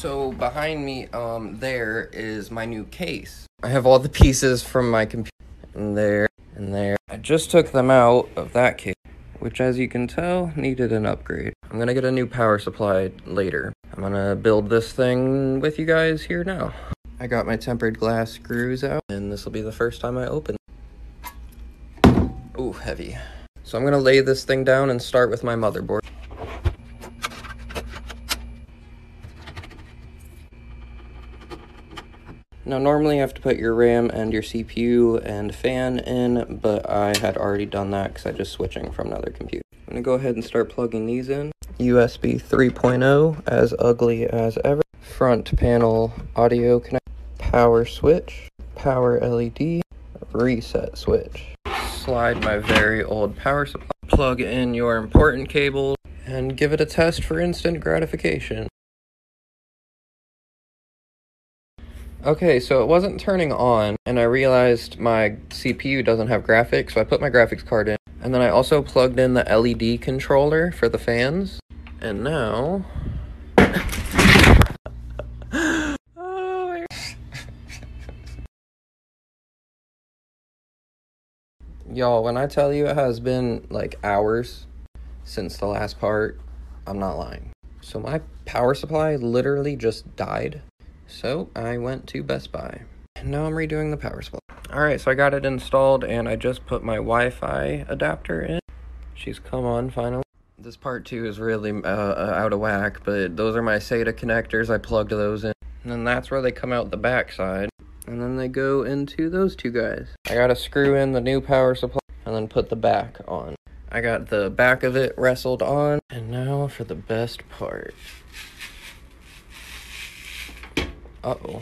So behind me, um, there is my new case. I have all the pieces from my computer and there and there. I just took them out of that case, which as you can tell, needed an upgrade. I'm gonna get a new power supply later. I'm gonna build this thing with you guys here now. I got my tempered glass screws out, and this will be the first time I open. Ooh, heavy. So I'm gonna lay this thing down and start with my motherboard. Now normally you have to put your RAM and your CPU and fan in, but I had already done that because I just switching from another computer. I'm gonna go ahead and start plugging these in. USB 3.0, as ugly as ever. Front panel audio connect, power switch, power LED, reset switch. Slide my very old power supply, plug in your important cable, and give it a test for instant gratification. Okay, so it wasn't turning on, and I realized my CPU doesn't have graphics, so I put my graphics card in. And then I also plugged in the LED controller for the fans. And now... oh, Y'all, when I tell you it has been like hours since the last part, I'm not lying. So my power supply literally just died. So I went to Best Buy. And now I'm redoing the power supply. Alright, so I got it installed and I just put my Wi-Fi adapter in. She's come on finally. This part two is really uh, uh out of whack, but those are my SATA connectors. I plugged those in. And then that's where they come out the back side. And then they go into those two guys. I gotta screw in the new power supply and then put the back on. I got the back of it wrestled on. And now for the best part. Uh-oh.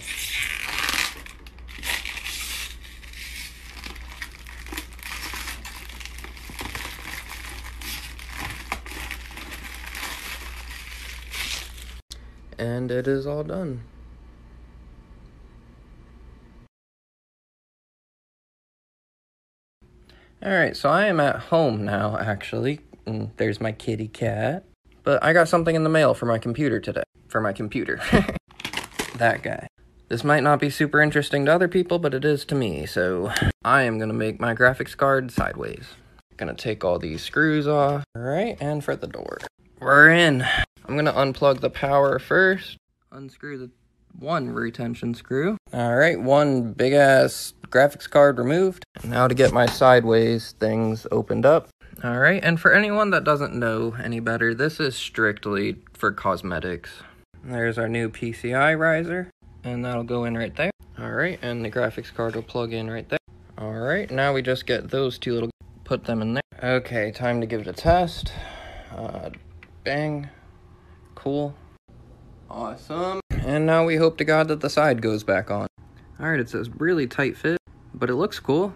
And it is all done. Alright, so I am at home now, actually. And there's my kitty cat. But I got something in the mail for my computer today. For my computer. that guy. This might not be super interesting to other people, but it is to me, so I am gonna make my graphics card sideways. Gonna take all these screws off. Alright, and for the door. We're in. I'm gonna unplug the power first. Unscrew the one retention screw. Alright, one big ass graphics card removed. Now to get my sideways things opened up. Alright, and for anyone that doesn't know any better, this is strictly for cosmetics. There's our new PCI riser, and that'll go in right there. All right, and the graphics card will plug in right there. All right, now we just get those two little, put them in there. Okay, time to give it a test. Uh, bang, cool, awesome. And now we hope to God that the side goes back on. All right, it's a really tight fit, but it looks cool.